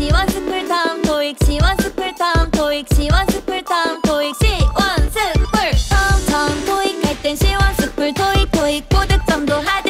she wants school time 토익 she wants school time 토익 she wants school time 토익 she wants school time 처음 토익 할땐 she wants school 토익 토익 고득점도 하듯